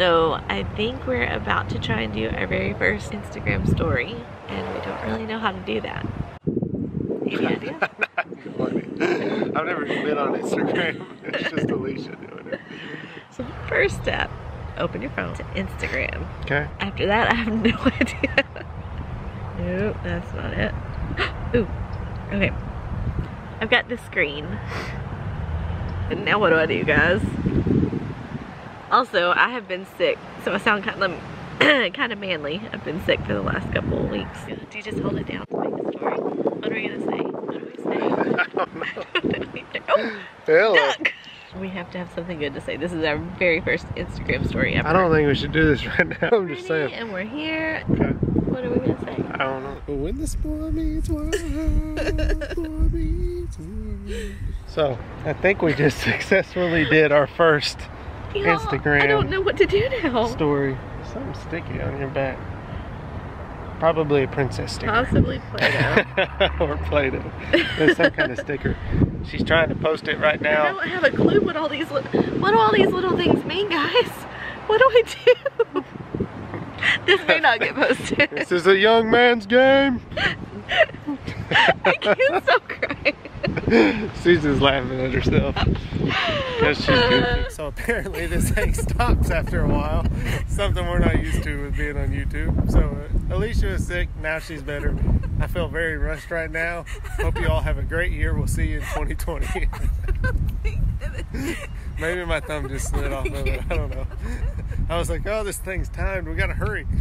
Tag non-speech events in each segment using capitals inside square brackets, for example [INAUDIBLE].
So I think we're about to try and do our very first Instagram story and we don't really know how to do that. Any [LAUGHS] idea? I've never been on Instagram. [LAUGHS] It's just Alicia doing it. So first step, open your phone to Instagram. Okay. After that, I have no [LAUGHS] idea. nope, that's not it. [GASPS] Ooh, okay. I've got the screen. And now what do I do, guys? Also, I have been sick, so I sound kind of kind of manly. I've been sick for the last couple of weeks. Do you just hold it down to make the story? What are we gonna say? What do we say? [LAUGHS] I don't [LAUGHS] know. oh, Hello. duck! We have to have something good to say. This is our very first Instagram story ever. I don't think we should do this [LAUGHS] right now. I'm just Ready? saying. And we're here. Okay. What are we gonna say? I don't know. When the sport meets world, sport meets world. So, I think we just successfully did our first Y'all, Instagram. I don't know what to do now. story. Something sticky on your back. Probably a princess sticker. Possibly Play-Doh. [LAUGHS] or Play-Doh. There's some kind of sticker. She's trying to post it right now. I don't have a clue what all these what do all these little things mean, guys. What do I do? [LAUGHS] this may not get posted. This is a young man's game. [LAUGHS] I can't stop crying. [LAUGHS] She's just laughing at herself. Because she's goofy. So apparently this thing stops after a while. Something we're not used to with being on YouTube. So uh, Alicia is sick. Now she's better. I feel very rushed right now. Hope you all have a great year. We'll see you in 2020. [LAUGHS] Maybe my thumb just slid off of it. I don't know. I was like, oh, this thing's timed. We gotta hurry. [LAUGHS]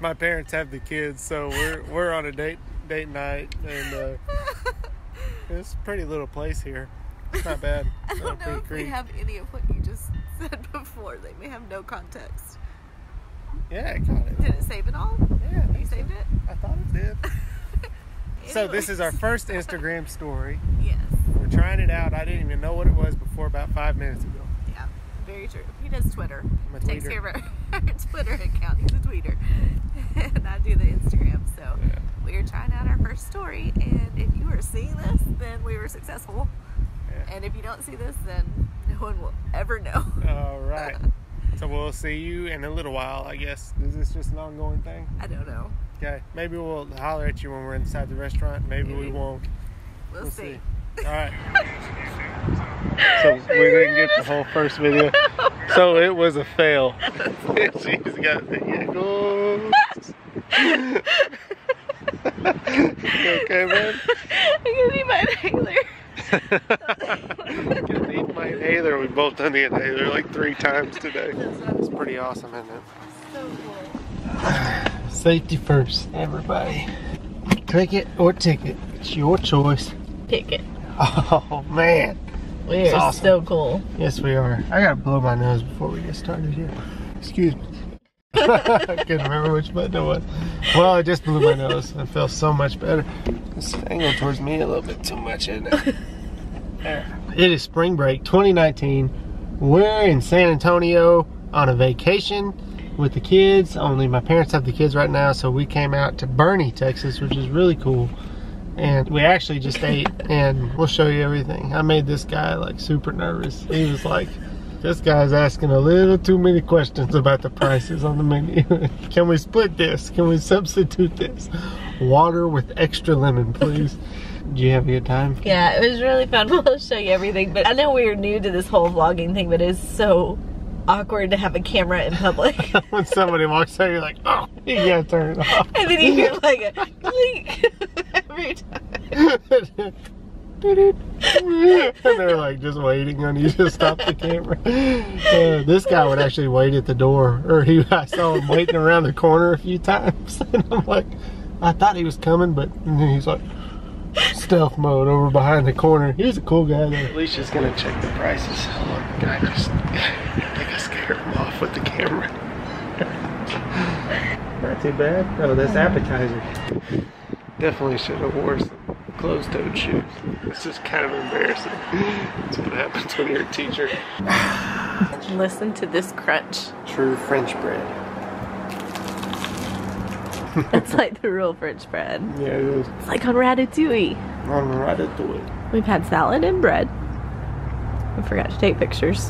my parents have the kids, so we're we're on a date date night, and uh, [LAUGHS] it's a pretty little place here. It's not bad. [LAUGHS] I don't not know if they have any of what you just [LAUGHS] said before. They may have no context. Yeah, I got it. Did it save it all? Yeah, You think so. saved it? I thought it did. So this is our first Instagram story. Yes. We're trying it out. I didn't even know what it was before about five minutes ago. Yeah. Very true. He does Twitter. I'm a Takes care of our Twitter account. He's a tweeter. [LAUGHS] and I do the Instagram. So Yeah. we are trying out our first story. And if you are seeing this, then we were successful. Yeah. And if you don't see this, then no one will ever know. All right. [LAUGHS] So we'll see you in a little while, I guess. Is this just an ongoing thing? I don't know. Okay. Maybe we'll holler at you when we're inside the restaurant. Maybe we won't. We'll, We'll see. see. All right. [LAUGHS] So we didn't get the whole first video. So it was a fail. She's got the giggles. You okay, man? I'm gonna need my inhaler. Gonna need my inhaler. We've both done the inhaler like three times today. It's pretty awesome, isn't it? So [SIGHS] cool. Safety first, everybody. Take it or ticket. It's your choice. Pick it. Oh man. We It's are awesome. so cool. Yes, we are. I gotta blow my nose before we get started here. Excuse me. [LAUGHS] I couldn't remember which button it was. Well, I just blew my nose. I feel so much better. It's angled towards me a little bit too much, isn't it? There. [LAUGHS] It is spring break 2019. We're in San Antonio on a vacation with the kids. Only my parents have the kids right now, so we came out to Boerne, Texas, which is really cool. And we actually just ate, and we'll show you everything. I made this guy like super nervous. He was like, this guy's asking a little too many questions about the prices on the menu. [LAUGHS] Can we split this? Can we substitute this? Water with extra lemon, please. Did you have a good time? Yeah, it was really fun. [LAUGHS] We'll show you everything. But I know we are new to this whole vlogging thing, but it's so awkward to have a camera in public. [LAUGHS] when somebody walks out, you're like, oh, you gotta turn it off. and then you hear like a clink every time. And they're like just waiting on you to stop the camera. Uh, this guy would actually wait at the door, or he I saw him waiting around the corner a few times, [LAUGHS] and I'm like, I thought he was coming, but then he's like stealth mode over behind the corner. He's a cool guy. Though. Alicia's gonna check the prices. Guy just I think I scared him off with the camera. [LAUGHS] Not too bad. Oh, that's appetizer. Definitely should have wore some closed-toed shoes. This is kind of embarrassing. That's what happens when you're a teacher. [SIGHS] Listen to this crunch. True French bread. It's like the real French bread. [LAUGHS] Yeah, it is. It's like on Ratatouille. On ratatouille. We've had salad and bread. We forgot to take pictures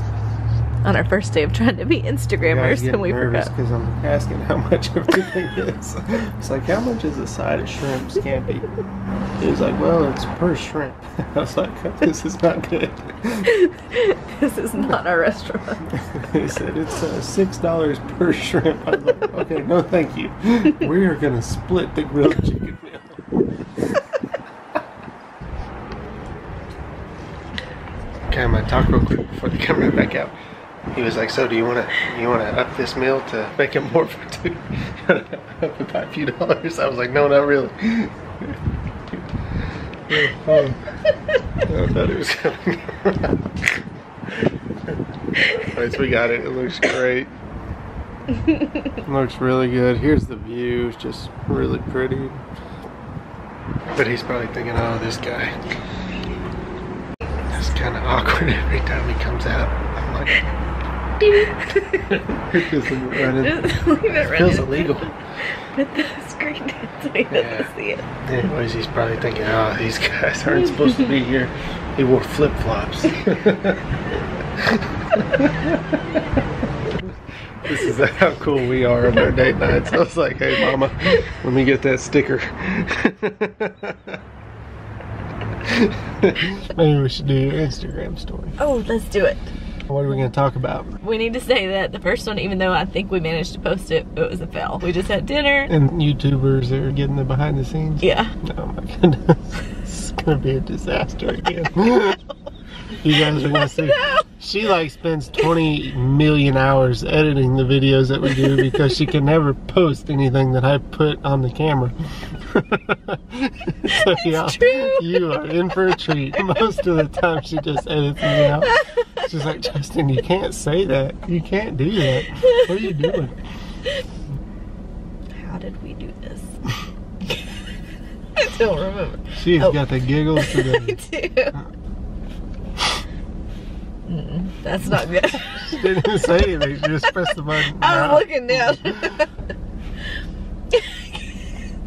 on our first day of trying to be Instagrammers, and we forgot. because I'm asking how much everything is. It's like, how much is a side of shrimp scampi? He was like, well, it's per shrimp. [LAUGHS] I was like, this is not good. [LAUGHS] this is not our restaurant. [LAUGHS] he said, it's uh, six dollars per shrimp. I was like, okay, no, thank you. We are gonna split the grilled chicken meal. okay, I'm gonna talk real quick before the camera back out. He was like, "So, do you want to you want to up this meal to make it more for two? [LAUGHS] up it by a few dollars?" I was like, "No, not really." I thought it was coming. Alright, so we got it. It looks great. [LAUGHS] looks really good. Here's the view. It's just really pretty. But he's probably thinking, "Oh, this guy." It's kind of awkward [LAUGHS] every time he comes out. I'm like. It just running. It Feels running. illegal. [LAUGHS] With the screen so he doesn't Yeah. see it. Anyways, he's probably thinking, oh, these guys aren't supposed to be here. He wore flip flops. [LAUGHS] this is how cool we are on our date nights. I was like, hey, mama, let me get that sticker. [LAUGHS] Maybe we should do your Instagram story. Oh, let's do it. What are we going to talk about? We need to say that the first one, even though I think we managed to post it, it was a fail. We just had dinner. And YouTubers are getting the behind the scenes. Yeah. Oh my goodness. [LAUGHS] It's gonna be a disaster again. [LAUGHS] you guys are gonna see. She like spends 20 million hours editing the videos that we do because she can never post anything that I put on the camera. So y'all, true. you are in for a treat. [LAUGHS] Most of the time she just edits me out. She's like, Justin, you can't say that. You can't do that. What are you doing? How did we do this? [LAUGHS] I don't remember. She's Oh. got the giggles [LAUGHS] I today. do. Mm, that's not good. She didn't say anything. She just pressed the button. I was looking down.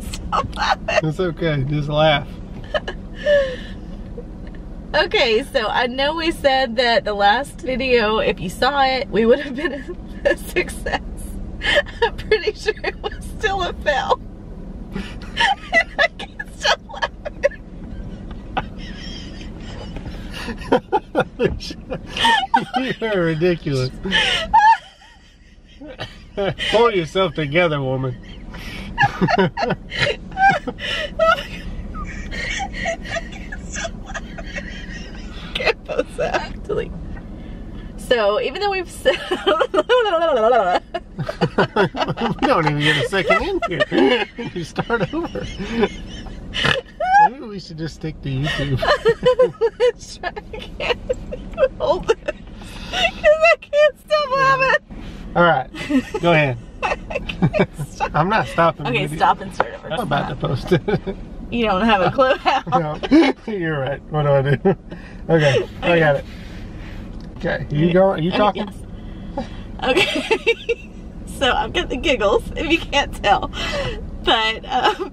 Stop laughing. It's okay. Just laugh. [LAUGHS] Okay, so I know we said that the last video, if you saw it, we would have been [LAUGHS] a success. I'm pretty sure it was still a fail. [LAUGHS] I can't stop you are ridiculous. Pull yourself together, woman. Can't post that. Delete. So even though we've said [LAUGHS] we don't even get a second in here. [LAUGHS] you start over. Maybe we should just stick to YouTube. let's try again. Hold it. Because I can't stop laughing. All right, go ahead. [LAUGHS] I'm not stopping. Okay, stop and start over. I'm about to post it. [LAUGHS] You don't have a clue [LAUGHS] how. no, you're right. What do I do? Okay, I got it. Okay, you go. You talking? Yes. Okay. so I've got the giggles, if you can't tell. But um.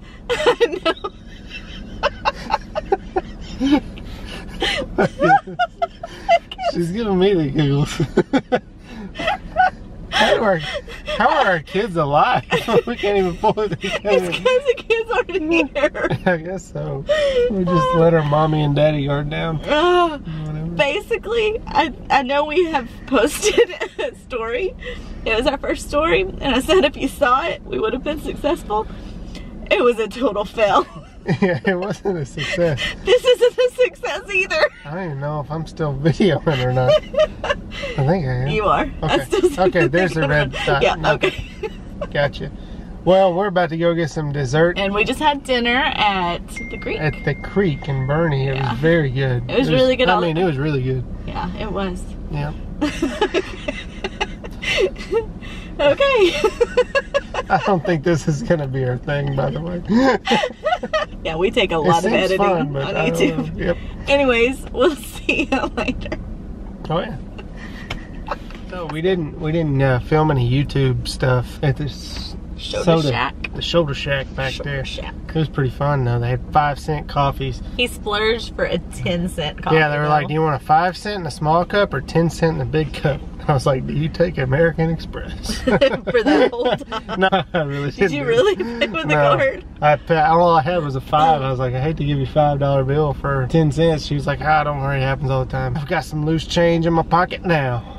She's giving me the giggles. How, our, how are our kids alive? [LAUGHS] we can't even pull it It's together. because the kids aren't here. [LAUGHS] I guess so. We just let our mommy and daddy guard down. Uh, basically, I, I know we have posted [LAUGHS] a story. It was our first story, and I said if you saw it, we would have been successful. It was a total fail. Yeah, it wasn't a success. This isn't a success either. I don't even know if I'm still videoing or not. I think I am. You are. Okay. Okay, there's the red dot. Yeah, okay. Gotcha. Well, we're about to go get some dessert And we just had dinner at the creek. at the creek in Boerne. It Yeah. was very good. It was really good I mean, it was really good. Yeah, it was. Yeah. [LAUGHS] okay. I don't think this is gonna be our thing, by the way. [LAUGHS] yeah, we take a it lot of editing fun, on YouTube. know. Yep. Anyways, we'll [LAUGHS] see you later. Oh yeah. So we didn't we didn't uh, film any YouTube stuff at this Shoulder soda, Shack. the shoulder shack back Shoulder there. Shack. It was pretty fun though. They had five cent coffees. He splurged for a 10 cent coffee. yeah, they were like, "Do you want a five cent in a small cup or ten cent in a big cup?" [LAUGHS] I was like, "Do you take American Express?" [LAUGHS] for that whole time. [LAUGHS] no, I really Did you really pay with the No. card? I all I had was a five. I was like, I hate to give you a five dollar bill for ten cents. She was like, Ah, don't worry, it happens all the time. I've got some loose change in my pocket now.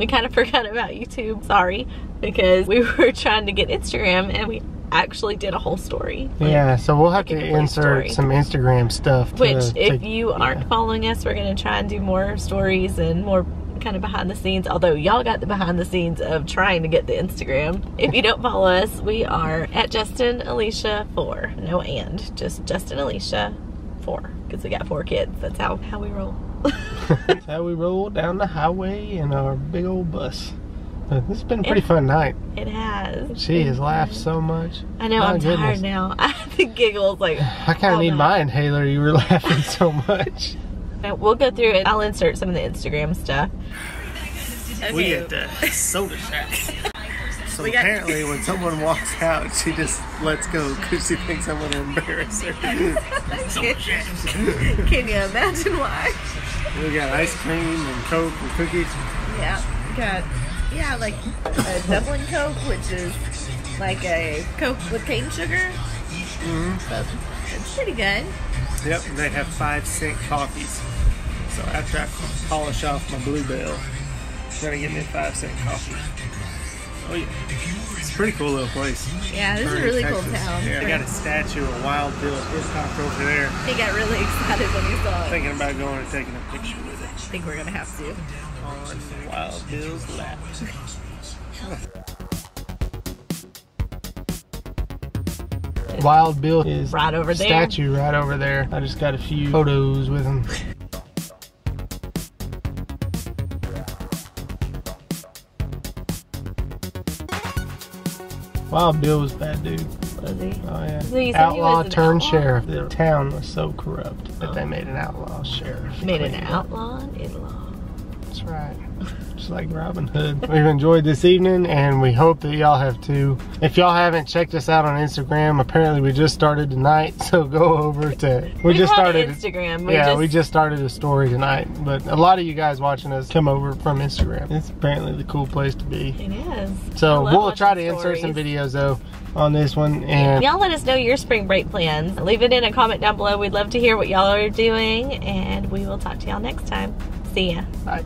We kind of forgot about YouTube. Sorry, because we [LAUGHS] were trying to get Instagram and we actually did a whole story. Like, Yeah, so we'll have like to insert story. some Instagram stuff. To, Which, if to- you aren't following us, we're going to try and do more stories and more kind of behind the scenes. Although y'all got the behind the scenes of trying to get the Instagram. If you don't follow us, we are at Justin Alicia four. No and, just Justin Alicia four because we got four kids. That's how how we roll. That's how we roll down the highway in our big old bus. This has been a pretty fun night. it has. She has laughed so much. I know. My I'm goodness. tired now. I [LAUGHS] have the giggles like. [SIGHS] I kind of need night. my inhaler. You were [LAUGHS] laughing so much. We'll go through it. I'll insert some of the Instagram stuff. We at the soda shack. [LAUGHS] So We got- apparently, when someone walks out, she just lets go because she thinks I'm going to embarrass her. Can you imagine why? We got ice cream and coke and cookies. Yeah, got yeah, like a Dublin Coke, which is like a Coke with cane sugar. Mm-hmm. It's pretty good. Yep, they have five cent coffees. So after I polish off my Blue Bell, I'm gonna get me a five cent coffee. Oh yeah, it's a pretty cool little place. Yeah, this is a Prairie, really cool town. Yeah, I got a statue of Wild Bill Hickok over there. He got really excited when he saw it. Thinking about going and taking a picture with it I think we're gonna have to. on Wild Bill's lap. Wild Bill is Right over there. statue right over there. I just got a few photos with him. Wild Bill was a bad dude. Was he? Oh yeah. So you said he outlaw was an turned outlaw? sheriff. The town was so corrupt that they made an outlaw sheriff. Made an Cleaned outlaw and in-law. That's right. Like Robin Hood. We've enjoyed this evening and we hope that y'all have too. If y'all haven't checked us out on Instagram, apparently we just started tonight, [LAUGHS] so go over to we, We just started Instagram. We yeah, just, we just started a story tonight. But a lot of you guys watching us come over from Instagram. It's apparently the cool place to be. It is. So we'll try to watching insert some videos though on this one and Y'all let us know your spring break plans. Leave it in a comment down below. We'd love to hear what y'all are doing, and we will talk to y'all next time. See ya. bye.